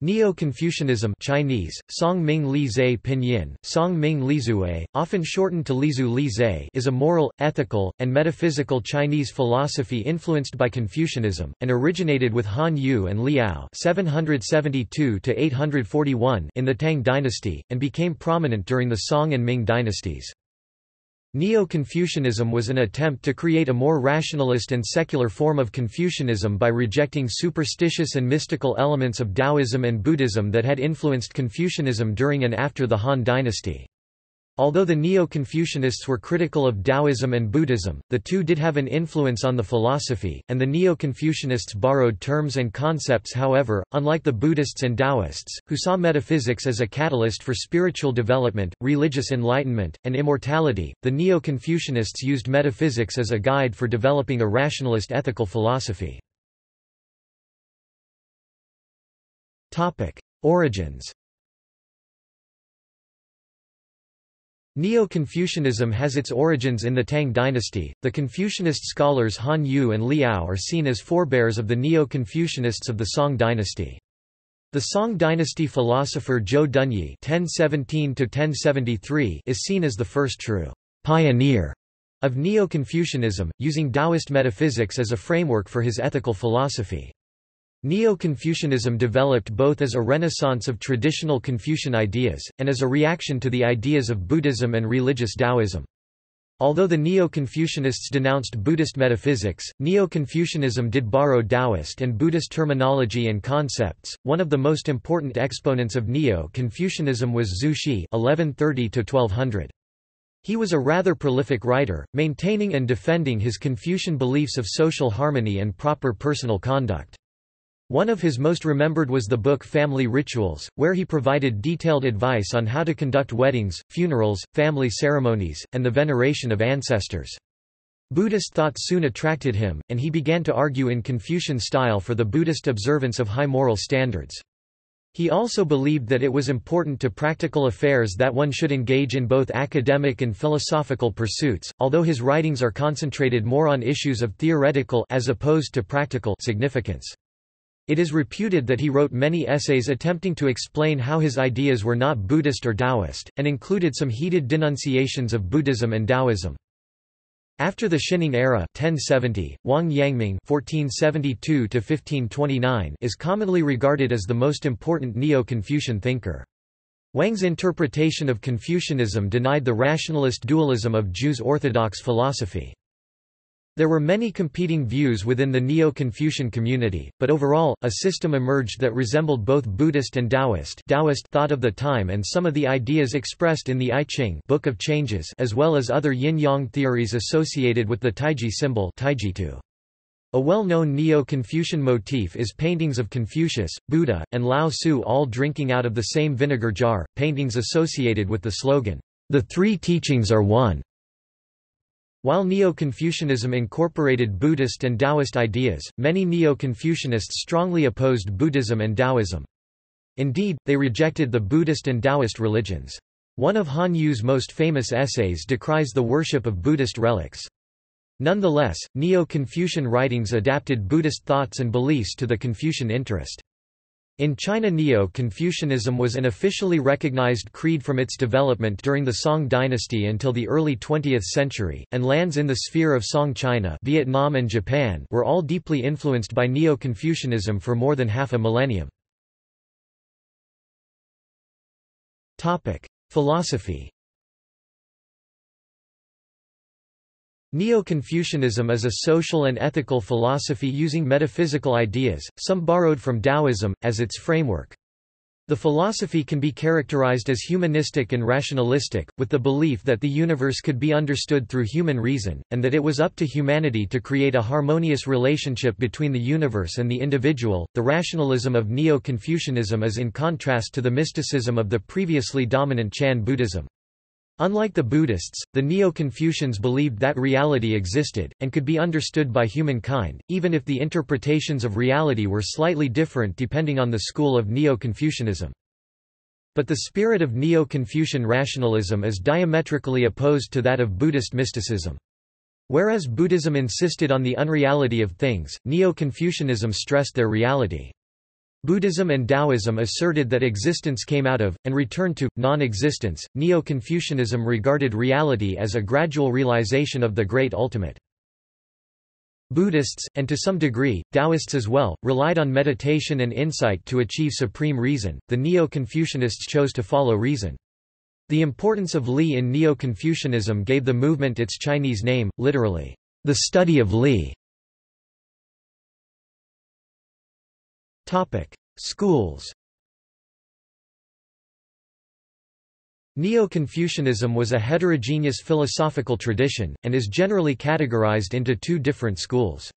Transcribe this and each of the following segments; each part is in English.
Neo-Confucianism Chinese, Song Ming Li Zhe Pinyin, Song Ming Li Zue, often shortened to Lizu Li Zhe is a moral, ethical, and metaphysical Chinese philosophy influenced by Confucianism, and originated with Han Yu and Li Ao 772 in the Tang dynasty, and became prominent during the Song and Ming dynasties. Neo-Confucianism was an attempt to create a more rationalist and secular form of Confucianism by rejecting superstitious and mystical elements of Taoism and Buddhism that had influenced Confucianism during and after the Han dynasty. Although the Neo-Confucianists were critical of Taoism and Buddhism, the two did have an influence on the philosophy, and the Neo-Confucianists borrowed terms and concepts however, unlike the Buddhists and Taoists, who saw metaphysics as a catalyst for spiritual development, religious enlightenment, and immortality, the Neo-Confucianists used metaphysics as a guide for developing a rationalist ethical philosophy. Origins Neo-Confucianism has its origins in the Tang dynasty. The Confucianist scholars Han Yu and Li Ao are seen as forebears of the Neo-Confucianists of the Song dynasty. The Song dynasty philosopher Zhou Dunyi (1017–1073) is seen as the first true pioneer of Neo-Confucianism, using Taoist metaphysics as a framework for his ethical philosophy. Neo-Confucianism developed both as a renaissance of traditional Confucian ideas, and as a reaction to the ideas of Buddhism and religious Taoism. Although the Neo-Confucianists denounced Buddhist metaphysics, Neo-Confucianism did borrow Taoist and Buddhist terminology and concepts. One of the most important exponents of Neo-Confucianism was Zhu Xi (1130–1200). He was a rather prolific writer, maintaining and defending his Confucian beliefs of social harmony and proper personal conduct. One of his most remembered was the book Family Rituals, where he provided detailed advice on how to conduct weddings, funerals, family ceremonies, and the veneration of ancestors. Buddhist thought soon attracted him, and he began to argue in Confucian style for the Buddhist observance of high moral standards. He also believed that it was important to practical affairs that one should engage in both academic and philosophical pursuits, although his writings are concentrated more on issues of theoretical as opposed to practical significance. It is reputed that he wrote many essays attempting to explain how his ideas were not Buddhist or Taoist, and included some heated denunciations of Buddhism and Taoism. After the Xining era 1070, Wang Yangming (1472–1529) is commonly regarded as the most important Neo-Confucian thinker. Wang's interpretation of Confucianism denied the rationalist dualism of Zhu's orthodox philosophy. There were many competing views within the Neo-Confucian community, but overall, a system emerged that resembled both Buddhist and Taoist, Taoist thought of the time and some of the ideas expressed in the I Ching Book of Changes as well as other yin-yang theories associated with the Taiji symbol Taijitu. A well-known Neo-Confucian motif is paintings of Confucius, Buddha, and Lao Tzu all drinking out of the same vinegar jar, paintings associated with the slogan, "'The Three Teachings Are One' While Neo-Confucianism incorporated Buddhist and Taoist ideas, many Neo-Confucianists strongly opposed Buddhism and Taoism. Indeed, they rejected the Buddhist and Taoist religions. One of Han Yu's most famous essays decries the worship of Buddhist relics. Nonetheless, Neo-Confucian writings adapted Buddhist thoughts and beliefs to the Confucian interest. In China Neo-Confucianism was an officially recognized creed from its development during the Song dynasty until the early 20th century, and lands in the sphere of Song China Vietnam and Japan were all deeply influenced by Neo-Confucianism for more than half a millennium. Philosophy Neo-Confucianism is a social and ethical philosophy using metaphysical ideas, some borrowed from Taoism, as its framework. The philosophy can be characterized as humanistic and rationalistic, with the belief that the universe could be understood through human reason, and that it was up to humanity to create a harmonious relationship between the universe and the individual. The rationalism of Neo Confucianism is in contrast to the mysticism of the previously dominant Chan Buddhism. Unlike the Buddhists, the Neo-Confucians believed that reality existed, and could be understood by humankind, even if the interpretations of reality were slightly different depending on the school of Neo-Confucianism. But the spirit of Neo-Confucian rationalism is diametrically opposed to that of Buddhist mysticism. Whereas Buddhism insisted on the unreality of things, Neo-Confucianism stressed their reality. Buddhism and Taoism asserted that existence came out of, and returned to, non-existence. Neo-Confucianism regarded reality as a gradual realization of the Great Ultimate. Buddhists, and to some degree, Taoists as well, relied on meditation and insight to achieve supreme reason. The Neo-Confucianists chose to follow reason. The importance of Li in Neo-Confucianism gave the movement its Chinese name, literally, the study of Li. Topic: Schools. Neo-Confucianism was a heterogeneous philosophical tradition, and is generally categorized into two different schools.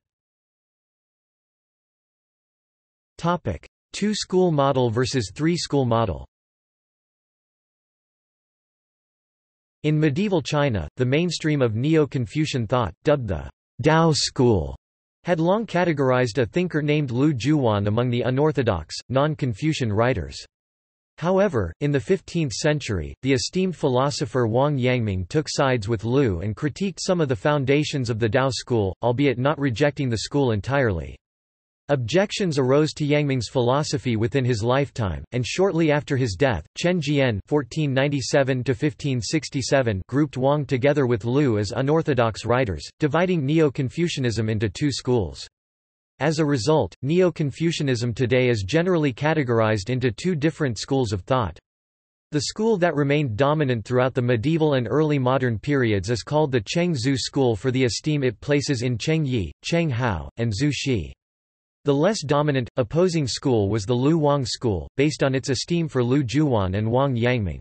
Two-school model versus three-school model In medieval China, the mainstream of Neo-Confucian thought, dubbed the Dao school, had long categorized a thinker named Lu Zhuwan among the unorthodox, non-Confucian writers. However, in the 15th century, the esteemed philosopher Wang Yangming took sides with Lu and critiqued some of the foundations of the Dao school, albeit not rejecting the school entirely. Objections arose to Yangming's philosophy within his lifetime, and shortly after his death, Chen Jian (1497–1567) grouped Wang together with Lu as unorthodox writers, dividing Neo-Confucianism into two schools. As a result, Neo-Confucianism today is generally categorized into two different schools of thought. The school that remained dominant throughout the medieval and early modern periods is called the Cheng Zhu school for the esteem it places in Cheng Yi, Cheng Hao, and Zhu Xi. The less dominant, opposing school was the Lu Wang school, based on its esteem for Lu Zhuwan and Wang Yangming.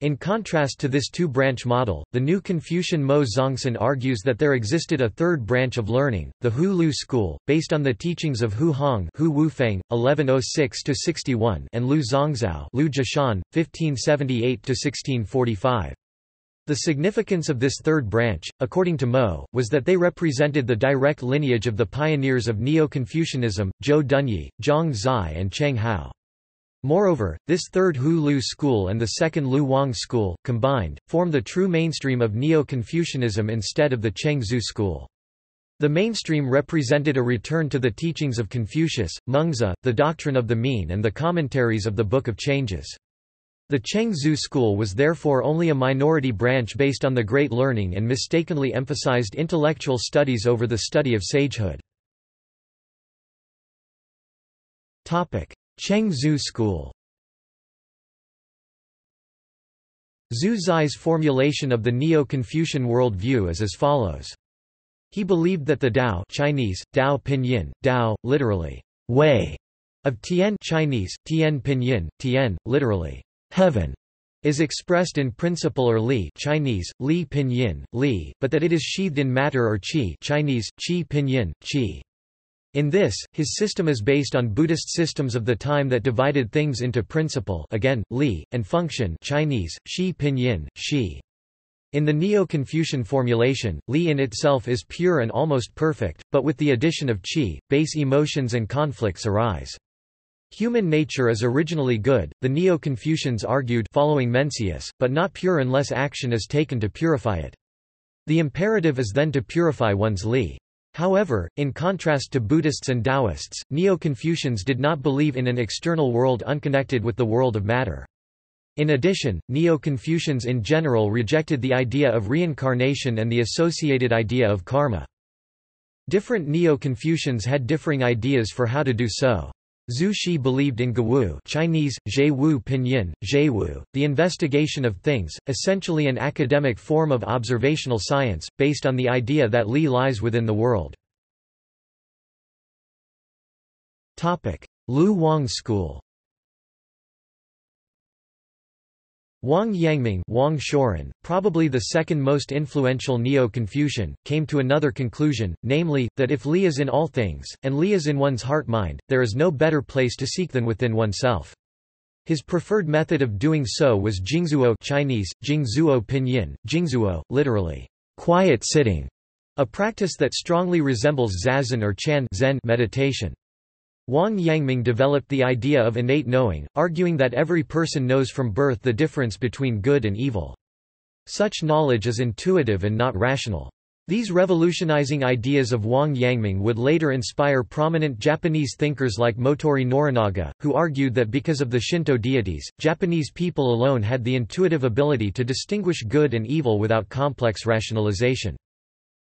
In contrast to this two-branch model, the new Confucian Mou Zongsan argues that there existed a third branch of learning, the Hu Lu school, based on the teachings of Hu Hong Hu Wufeng, 1106–61 and Lu Zongzao Lu Zhishan, 1578–1645. The significance of this third branch, according to Mou, was that they represented the direct lineage of the pioneers of Neo-Confucianism, Zhou Dunyi, Zhang Zai and Cheng Hao. Moreover, this third Hu Lu school and the second Lu Wang school, combined, form the true mainstream of Neo-Confucianism instead of the Cheng Zhu school. The mainstream represented a return to the teachings of Confucius, Mengzi, the doctrine of the mean and the commentaries of the Book of Changes. The Cheng Zhu school was therefore only a minority branch based on the Great Learning and mistakenly emphasized intellectual studies over the study of sagehood. Cheng Zhu school Zhu Zai's formulation of the Neo-Confucian worldview is as follows. He believed that the Tao Chinese, Dao Pinyin, Dao, literally, way, of Tian Chinese, Tian Pinyin, Tian, literally, heaven is expressed in principle or li Chinese, li pinyin, li, but that it is sheathed in matter or qi Chinese, qi pinyin, qi. In this, his system is based on Buddhist systems of the time that divided things into principle again, li, and function Chinese, shi pinyin, shi. In the Neo-Confucian formulation, li in itself is pure and almost perfect, but with the addition of qi, base emotions and conflicts arise. Human nature is originally good, the Neo-Confucians argued following Mencius, but not pure unless action is taken to purify it. The imperative is then to purify one's li. However, in contrast to Buddhists and Taoists, Neo-Confucians did not believe in an external world unconnected with the world of matter. In addition, Neo-Confucians in general rejected the idea of reincarnation and the associated idea of karma. Different Neo-Confucians had differing ideas for how to do so. Zhu Xi believed in Gewu Chinese, Wu Pinyin, Wu, the investigation of things, essentially an academic form of observational science, based on the idea that Li lies within the world. Lu Wang School Wang Yangming Wang Shouren, probably the second most influential Neo-Confucian, came to another conclusion, namely, that if Li is in all things, and Li is in one's heart-mind, there is no better place to seek than within oneself. His preferred method of doing so was Jingzuo Chinese, Jingzuo Pinyin, Jingzuo, literally, quiet sitting, a practice that strongly resembles zazen or chan zen meditation. Wang Yangming developed the idea of innate knowing, arguing that every person knows from birth the difference between good and evil. Such knowledge is intuitive and not rational. These revolutionizing ideas of Wang Yangming would later inspire prominent Japanese thinkers like Motoori Norinaga, who argued that because of the Shinto deities, Japanese people alone had the intuitive ability to distinguish good and evil without complex rationalization.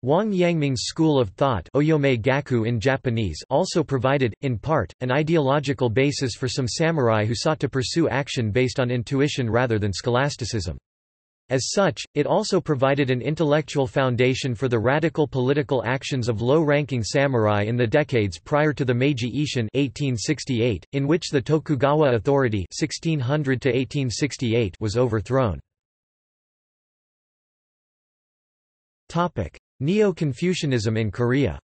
Wang Yangming's school of thought Oyome Gaku in Japanese also provided, in part, an ideological basis for some samurai who sought to pursue action based on intuition rather than scholasticism. As such, it also provided an intellectual foundation for the radical political actions of low-ranking samurai in the decades prior to the Meiji Ishin 1868, in which the Tokugawa authority 1600 was overthrown. Neo-Confucianism in Korea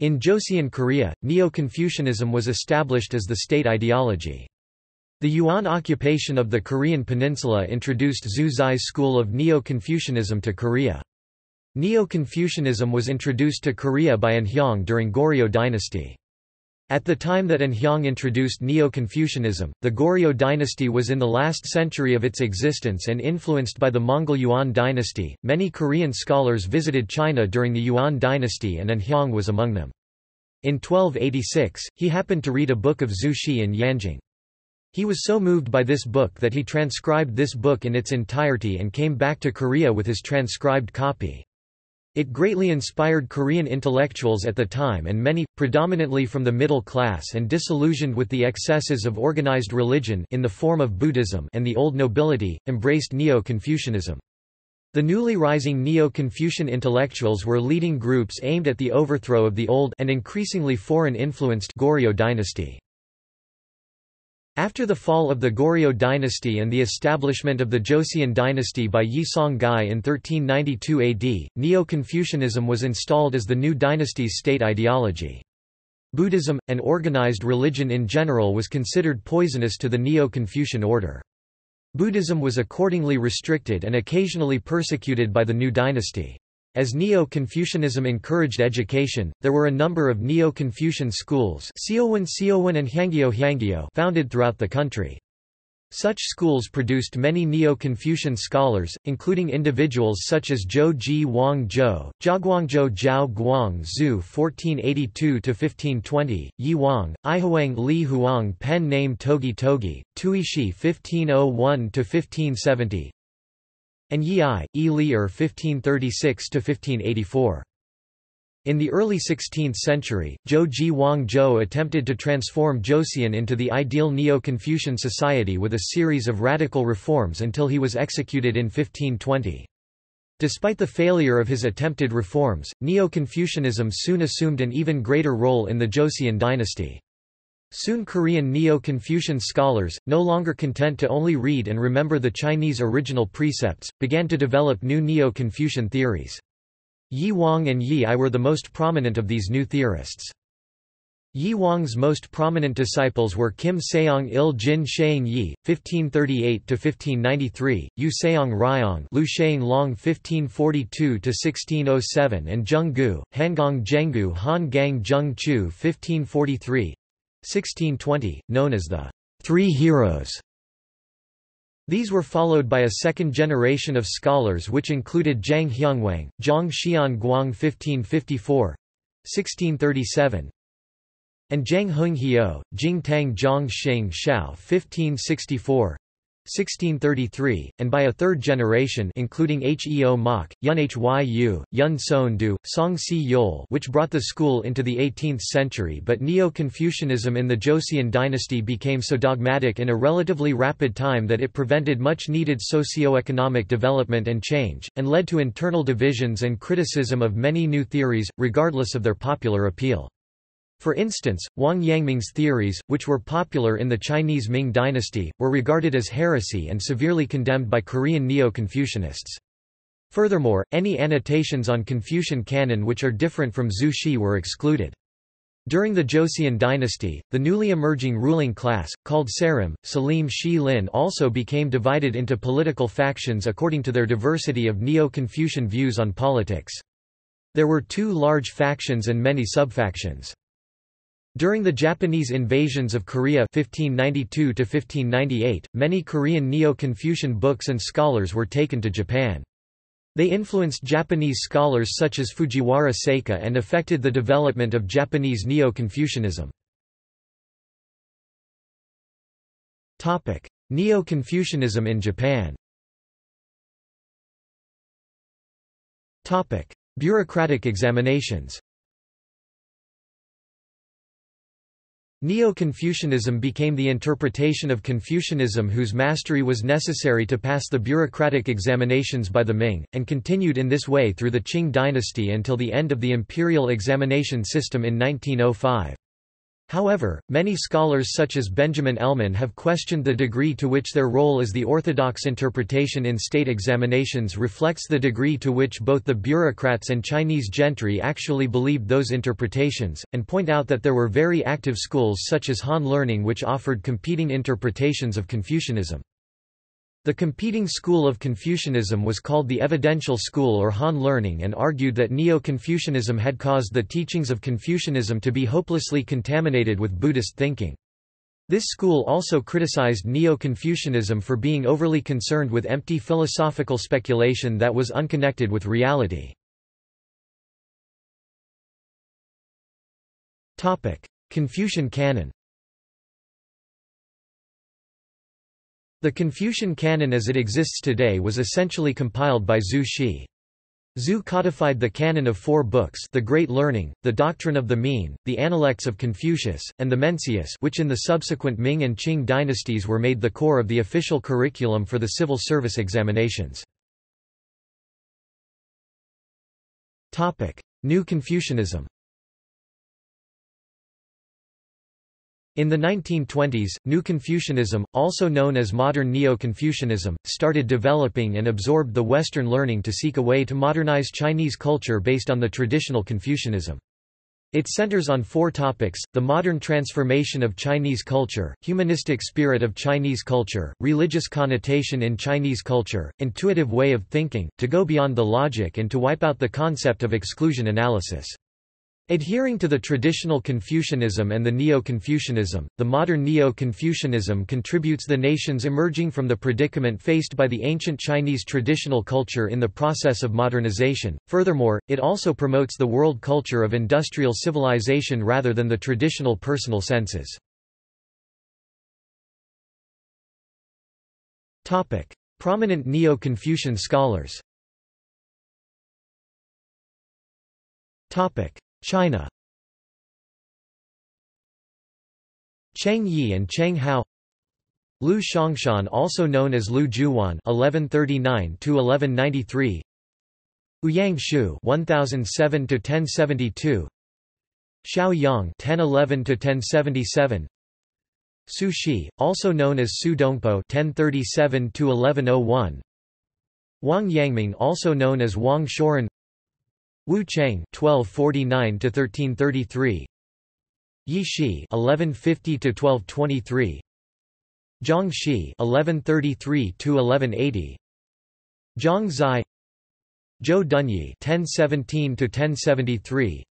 In Joseon Korea, Neo-Confucianism was established as the state ideology. The Yuan occupation of the Korean peninsula introduced Zhu Xi's school of Neo-Confucianism to Korea. Neo-Confucianism was introduced to Korea by An Hyang during Goryeo dynasty. At the time that An Hyang introduced Neo-Confucianism, the Goryeo dynasty was in the last century of its existence and influenced by the Mongol Yuan dynasty. Many Korean scholars visited China during the Yuan dynasty and An Hyang was among them. In 1286, he happened to read a book of Zhu Xi in Yanjing. He was so moved by this book that he transcribed this book in its entirety and came back to Korea with his transcribed copy. It greatly inspired Korean intellectuals at the time and many, predominantly from the middle class and disillusioned with the excesses of organized religion in the form of Buddhism and the old nobility, embraced Neo-Confucianism. The newly rising Neo-Confucian intellectuals were leading groups aimed at the overthrow of the old and increasingly foreign-influenced Goryeo dynasty. After the fall of the Goryeo dynasty and the establishment of the Joseon dynasty by Yi Seong-gye in 1392 AD, Neo-Confucianism was installed as the new dynasty's state ideology. Buddhism, an organized religion in general was considered poisonous to the Neo-Confucian order. Buddhism was accordingly restricted and occasionally persecuted by the new dynasty. As Neo-Confucianism encouraged education, there were a number of Neo-Confucian schools and founded throughout the country. Such schools produced many Neo-Confucian scholars, including individuals such as Zhou Ji Wang Zhou, Jiaguangzhou Zhao Guang Zhu 1482–1520, Yi Wang, Ihuang Li Huang pen name Togi Togi, Tuishi 1501–1570, and Yi I, E Lier 1536–1584. In the early 16th century, Zhou Ji Wang Zhou attempted to transform Joseon into the ideal Neo-Confucian society with a series of radical reforms until he was executed in 1520. Despite the failure of his attempted reforms, Neo-Confucianism soon assumed an even greater role in the Joseon dynasty. Soon Korean Neo-Confucian scholars, no longer content to only read and remember the Chinese original precepts, began to develop new Neo-Confucian theories. Yi Wang and Yi I were the most prominent of these new theorists. Yi Wang's most prominent disciples were Kim Seong Il Jin Sheang Yi, 1538–1593, Yu Seong Ryong Lu Sheang Long 1542–1607 and Zheng Gu, Hangong Zhenggu Han Gang Zheng Chu 1543, 1620, known as the Three Heroes. These were followed by a second generation of scholars which included Zhang Hyungwang, Zhang Xian Guang 1554 1637, and Zhang Hunghio, Jing Tang Zhang Sheng Xiao 1564 1633, and by a third generation including Heo Mok, Yun Hyu, Yun Son-du, Song Si Yol which brought the school into the 18th century but Neo-Confucianism in the Joseon dynasty became so dogmatic in a relatively rapid time that it prevented much needed socio-economic development and change, and led to internal divisions and criticism of many new theories, regardless of their popular appeal. For instance, Wang Yangming's theories, which were popular in the Chinese Ming dynasty, were regarded as heresy and severely condemned by Korean Neo-Confucianists. Furthermore, any annotations on Confucian canon which are different from Zhu Xi were excluded. During the Joseon dynasty, the newly emerging ruling class, called Sarim, Salim Shi Lin also became divided into political factions according to their diversity of Neo-Confucian views on politics. There were two large factions and many subfactions. During the Japanese invasions of Korea 1592 many Korean Neo-Confucian books and scholars were taken to Japan. They influenced Japanese scholars such as Fujiwara Seika and affected the development of Japanese Neo-Confucianism. Neo-Confucianism in Japan Bureaucratic examinations Neo-Confucianism became the interpretation of Confucianism whose mastery was necessary to pass the bureaucratic examinations by the Ming, and continued in this way through the Qing dynasty until the end of the imperial examination system in 1905. However, many scholars such as Benjamin Elman have questioned the degree to which their role as the orthodox interpretation in state examinations reflects the degree to which both the bureaucrats and Chinese gentry actually believed those interpretations, and point out that there were very active schools such as Han Learning which offered competing interpretations of Confucianism. The competing school of Confucianism was called the Evidential School or Han Learning and argued that Neo-Confucianism had caused the teachings of Confucianism to be hopelessly contaminated with Buddhist thinking. This school also criticized Neo-Confucianism for being overly concerned with empty philosophical speculation that was unconnected with reality. Confucian canon The Confucian canon as it exists today was essentially compiled by Zhu Xi. Zhu codified the canon of four books The Great Learning, The Doctrine of the Mean, The Analects of Confucius, and the Mencius which in the subsequent Ming and Qing dynasties were made the core of the official curriculum for the civil service examinations. New Confucianism In the 1920s, New Confucianism, also known as modern Neo-Confucianism, started developing and absorbed the Western learning to seek a way to modernize Chinese culture based on the traditional Confucianism. It centers on four topics, the modern transformation of Chinese culture, humanistic spirit of Chinese culture, religious connotation in Chinese culture, intuitive way of thinking, to go beyond the logic and to wipe out the concept of exclusion analysis. Adhering to the traditional Confucianism and the Neo-Confucianism, the modern Neo-Confucianism contributes the nations emerging from the predicament faced by the ancient Chinese traditional culture in the process of modernization. Furthermore, it also promotes the world culture of industrial civilization rather than the traditional personal senses. Topic: Prominent Neo-Confucian scholars. Topic: China. Cheng Yi and Cheng Hao. Liu Xiangshan also known as Liu Zhuwan (1139–1193), Ouyang Xiu 1007 to 1072 Xiao Yang 1011 to 1077 Su Shi, also known as Su Dongpo 1037 to 1101 Wang Yangming, also known as Wang Shouren, Wu Cheng (1249–1333), Yi Shi (1150–1223), Zhang Shi (1133–1180), Zhang Zai, Zhou Dunyi (1017–1073),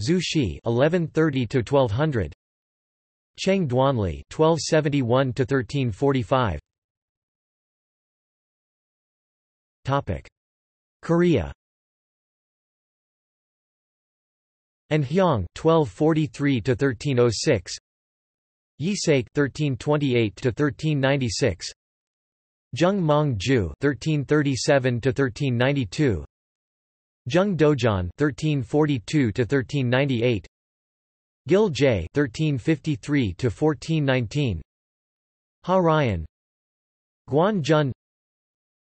Zhu Xi (1130–1200), Cheng Duanli (1271–1345). Topic: Korea. And Hyang (1243–1306), Yi Saik (1328–1396), Zheng Mong Ju (1337–1392), Zheng Dojun (1342–1398), Gil J 1353 to 1419 Ha Ryan, Guan Jun,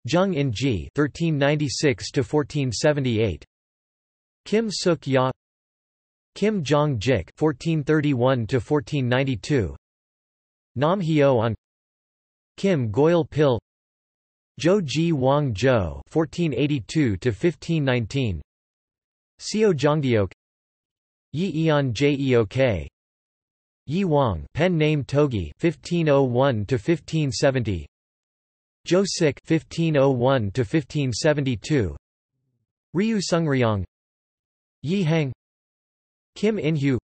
Zheng In Ji (1396–1478), Kim Suk Ya Kim Jong-jik (1431–1492), Nam Hyo-on, Kim Goyal-pil, Jo Ji Wang Jo (1482–1519), Seo Jongdeok, Yi Eon Jeok, Yi Wang, pen name Togi (1501–1570), Zhou Sik (1501–1572), Ryu Sungryong, Yi Heng, Kim In-hyu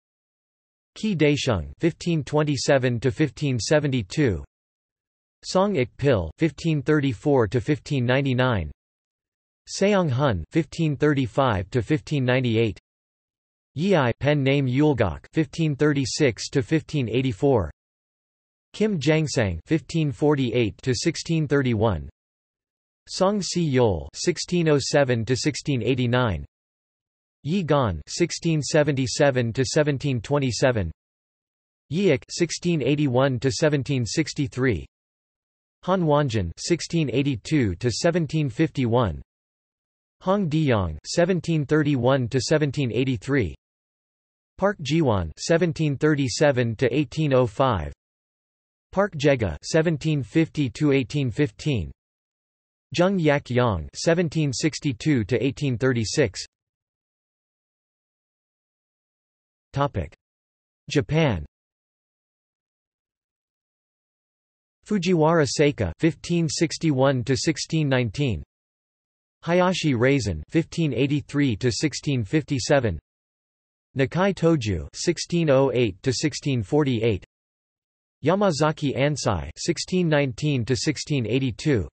Qi Daisheng (1527–1572), Song Ik Pil (1534–1599), Seong Hun (1535–1598), Yi I pen name Yulgok (1536–1584), Kim Jangsang (1548–1631), Song Si Yol (1607–1689), Yi Gan (1677–1727), Yiik (1681–1763), Han Wanjin (1682–1751), Hong Diyang (1731–1783), Park Jiwan (1737–1805), Park Jega (1750–1815), Zheng Yak Yang (1762–1836). Japan. Fujiwara Seika (1561–1619), Hayashi Razan (1583–1657), Nakae Toju (1608–1648), Yamazaki Ansai (1619–1682),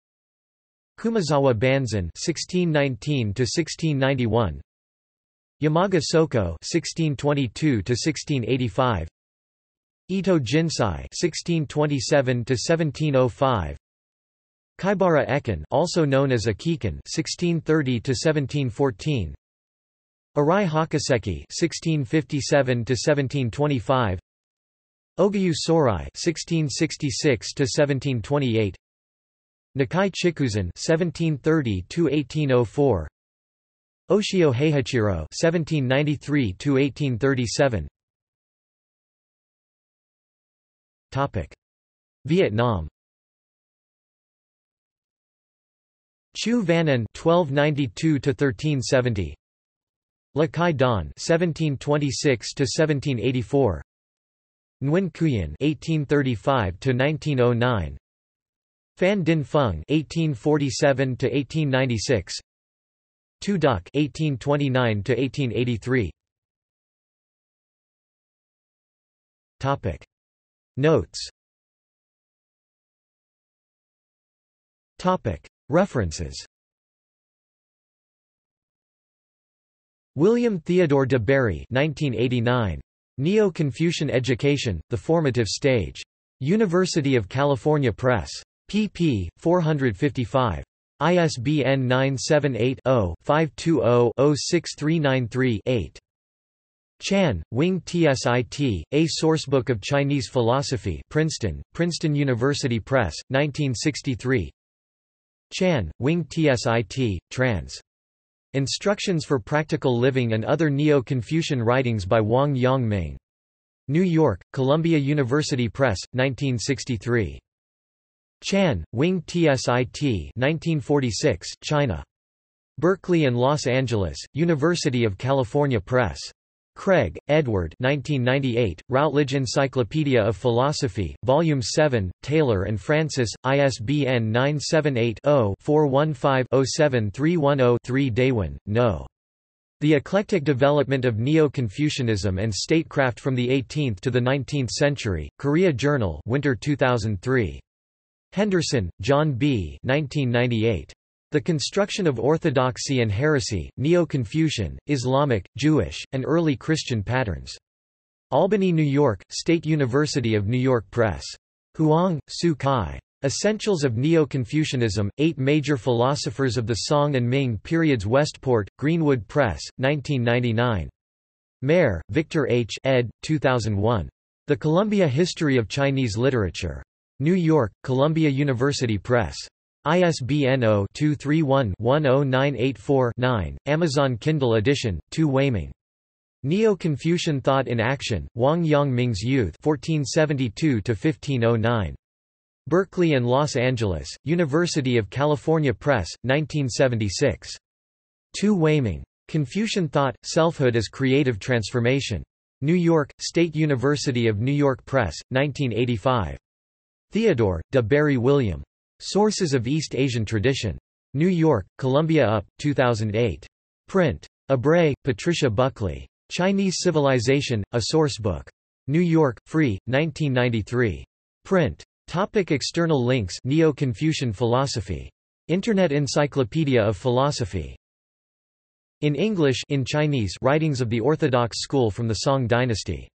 Kumazawa Banzan (1619–1691), Yamaga Soko (1622–1685), Ito Jinsai (1627–1705), Kaibara Ekken, also known as Akikan (1630–1714), Arai Hakuseki (1657–1725), Ogyu Sorai (1666–1728), Nakai Chikuzen (1730–1804), Oshio Heihachiro (1793–1837). Topic: Vietnam. Chu Van An (1292–1370), Lakai Don (1726–1784), Nguyen Khuyen (1835–1909), Phan Dinh Phung (1847–1896), Tu Duc (1829–1883). Topic Notes Topic References William Theodore de Bary 1989. Neo-Confucian Education, The Formative Stage. University of California Press. pp. 455. ISBN 978-0-520-06393-8. Chan, Wing Tsit, A Sourcebook of Chinese Philosophy Princeton, Princeton University Press, 1963 Chan, Wing Tsit, trans. Instructions for Practical Living and Other Neo-Confucian Writings by Wang Yangming. New York, Columbia University Press, 1963. Chan, Wing Tsit 1946, China. Berkeley and Los Angeles, University of California Press. Craig, Edward 1998, Routledge Encyclopedia of Philosophy, Volume 7, Taylor and Francis, ISBN 978-0-415-07310-3 Daewon, No. The Eclectic Development of Neo-Confucianism and Statecraft from the 18th to the 19th Century, Korea Journal Winter 2003. Henderson, John B. 1998. The Construction of Orthodoxy and Heresy, Neo-Confucian, Islamic, Jewish, and Early Christian Patterns. Albany, New York, State University of New York Press. Huang, Hsu Kai. Essentials of Neo-Confucianism, Eight Major Philosophers of the Song and Ming Periods Westport, Greenwood Press, 1999. Mair, Victor H. ed. 2001. The Columbia History of Chinese Literature. New York, Columbia University Press. ISBN 0-231-10984-9, Amazon Kindle edition, Tu Weiming. Neo-Confucian Thought in Action, Wang Yangming's Youth 1472–1509. Berkeley and Los Angeles, University of California Press, 1976. Tu Weiming. Confucian Thought, Selfhood as Creative Transformation. New York, State University of New York Press, 1985. Theodore, de Bary William. Sources of East Asian Tradition. New York, Columbia UP, 2008. Print. Ebrey, Patricia Buckley. Chinese Civilization, A Sourcebook. New York, Free, 1993. Print. Topic external links Neo-Confucian philosophy. Internet Encyclopedia of Philosophy. In English in Chinese Writings of the Orthodox School from the Song Dynasty